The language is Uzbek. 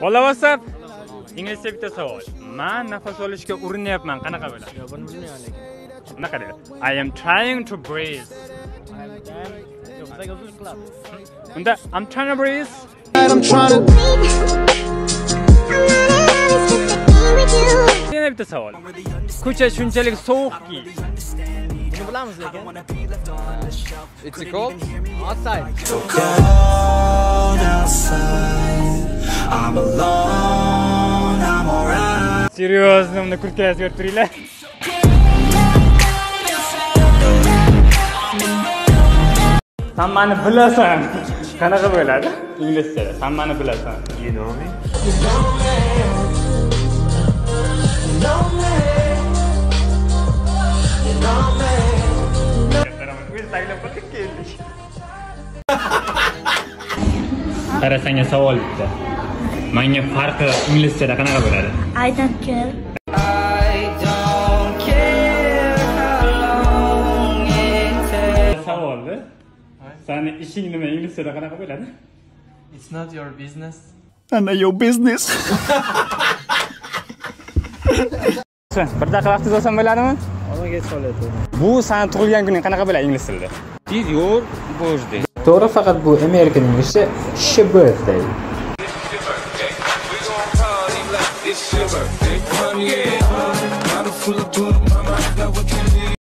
Bola WhatsApp. Inglizcha bitta savol. Men nafas olishga urinyapman, qanaqa bo'ladi? Yo, buni bilmayman lekin. Bunaqa deydi. I am trying to breathe. I'm damn. Yo, bizga uzun qiladi. Unda I'm trying to breathe. Yana bitta savol. Ko'cha shunchalik sovuqki, Buni bilamiz lekin. It's cold outside. Серьезно, на unda kurtkasi ko'rib turinglar. Sen meni bilasan. Qanaqa bo'ladi? Inglizchada. Sen meni bilasan. You know me? Qara senga savol bitta. Menga farqi inglizchada qanaqa bo'ladi? I don't care. Sani ishing nima inglizchada qanaqa bo'ladi? It's not your business. Bir daqiqa vaqtingiz olsam bo'ladimi? Ona kech qolyapti. Bu sani tug'ilgan kuning qanaqa bo'ladi ingliz tilida? Is your birthday. To'g'ri, faqat bu American Englishda she birthday. It's your birthday. Yeah, bottle full of Buddha